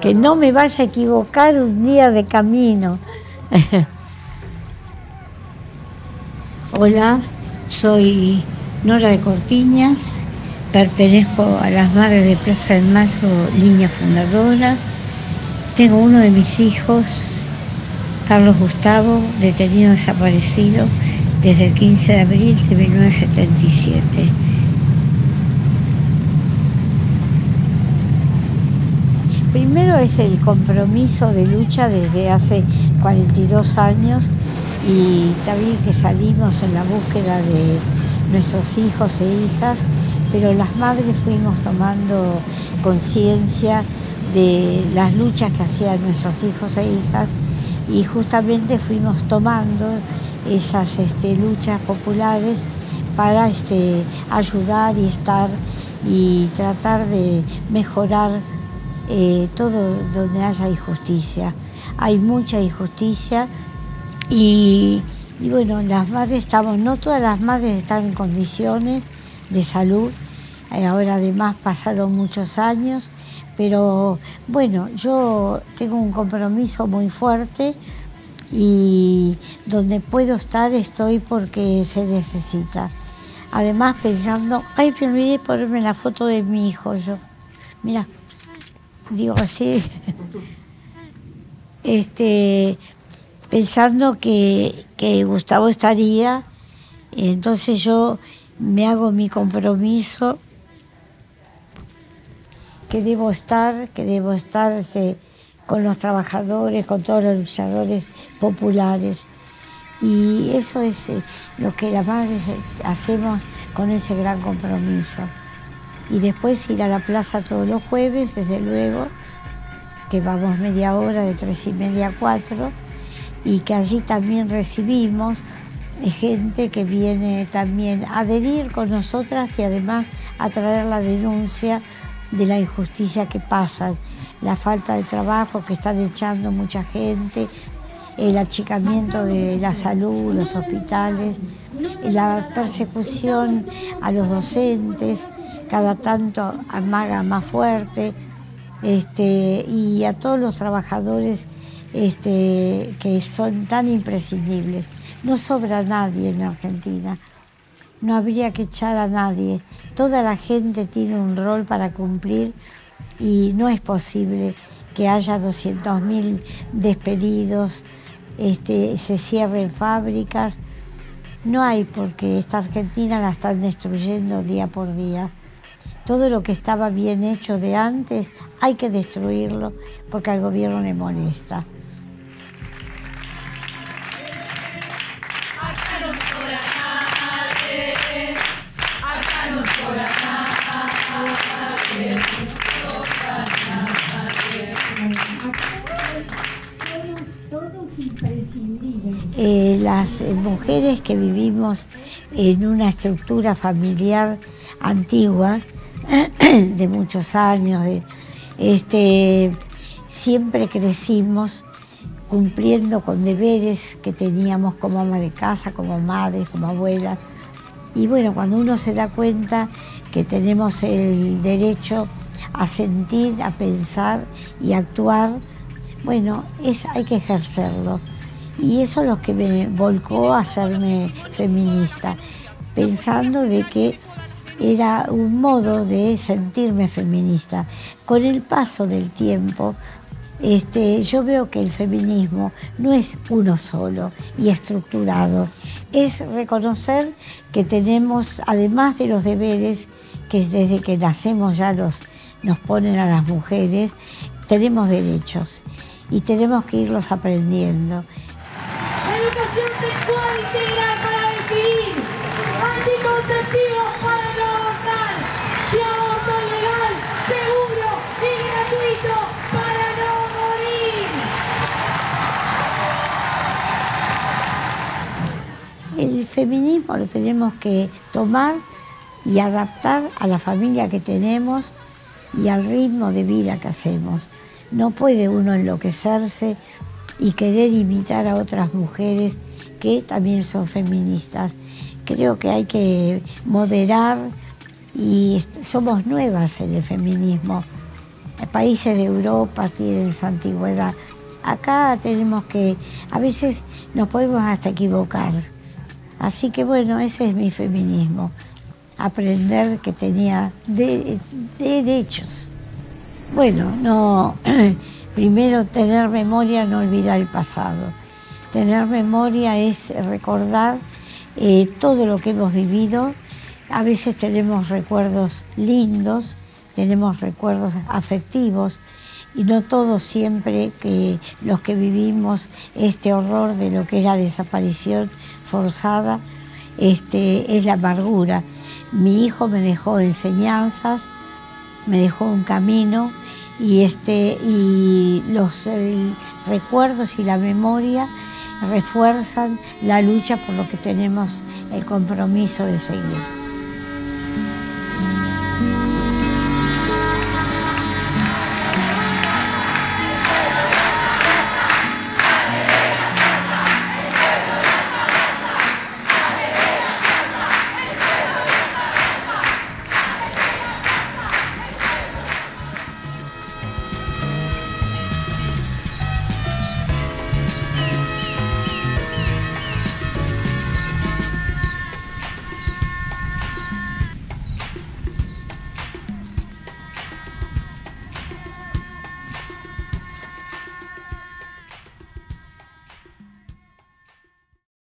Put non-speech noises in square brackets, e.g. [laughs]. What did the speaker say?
que no me vaya a equivocar un día de camino. [laughs] Hola, soy Nora de Cortiñas, pertenezco a las Madres de Plaza del Mayo, línea fundadora. Tengo uno de mis hijos, Carlos Gustavo, detenido desaparecido desde el 15 de abril de 1977. Primero es el compromiso de lucha desde hace 42 años y también que salimos en la búsqueda de nuestros hijos e hijas, pero las madres fuimos tomando conciencia de las luchas que hacían nuestros hijos e hijas y justamente fuimos tomando esas este, luchas populares para este, ayudar y estar y tratar de mejorar eh, todo donde haya injusticia. Hay mucha injusticia y, bueno, las madres estamos, no todas las madres están en condiciones de salud, eh, ahora además pasaron muchos años, pero bueno, yo tengo un compromiso muy fuerte y donde puedo estar estoy porque se necesita. Además pensando, ay, me olvidé ponerme la foto de mi hijo yo. Mira, digo así, este, pensando que, que Gustavo estaría, entonces yo me hago mi compromiso que debo estar, que debo estar este, con los trabajadores, con todos los luchadores populares. Y eso es eh, lo que las madres eh, hacemos con ese gran compromiso. Y después ir a la plaza todos los jueves, desde luego, que vamos media hora, de tres y media a cuatro, y que allí también recibimos gente que viene también a adherir con nosotras y además a traer la denuncia de la injusticia que pasa, la falta de trabajo que están echando mucha gente, el achicamiento de la salud, los hospitales, la persecución a los docentes, cada tanto amaga más fuerte, este, y a todos los trabajadores este, que son tan imprescindibles. No sobra nadie en Argentina, no habría que echar a nadie. Toda la gente tiene un rol para cumplir y no es posible que haya 200.000 despedidos, este, se cierren fábricas. No hay porque esta Argentina la están destruyendo día por día. Todo lo que estaba bien hecho de antes hay que destruirlo porque al gobierno le molesta. Eh, las eh, mujeres que vivimos en una estructura familiar antigua, [clears throat] de muchos años, este, siempre crecimos cumpliendo con deberes que teníamos como ama de casa, como madre, como abuela. Y bueno, cuando uno se da cuenta que tenemos el derecho a sentir, a pensar y actuar, bueno, es, hay que ejercerlo. Y eso es lo que me volcó a hacerme feminista, pensando de que era un modo de sentirme feminista. Con el paso del tiempo, este, yo veo que el feminismo no es uno solo y estructurado, es reconocer que tenemos, además de los deberes que desde que nacemos ya los, nos ponen a las mujeres, tenemos derechos y tenemos que irlos aprendiendo. Educación sexual integral feminismo lo tenemos que tomar y adaptar a la familia que tenemos y al ritmo de vida que hacemos. No puede uno enloquecerse y querer imitar a otras mujeres que también son feministas. Creo que hay que moderar y somos nuevas en el feminismo. países de Europa tienen su antigüedad. Acá tenemos que, a veces nos podemos hasta equivocar. Así que bueno, ese es mi feminismo, aprender que tenía derechos. Bueno, no, [clears throat] primero tener memoria, no olvidar el pasado. Tener memoria es recordar eh, todo lo que hemos vivido. A veces tenemos recuerdos lindos, tenemos recuerdos afectivos y no todos siempre que los que vivimos este horror de lo que es la desaparición forzada este, es la amargura. Mi hijo me dejó enseñanzas, me dejó un camino y, este, y los recuerdos y la memoria refuerzan la lucha por lo que tenemos el compromiso de seguir.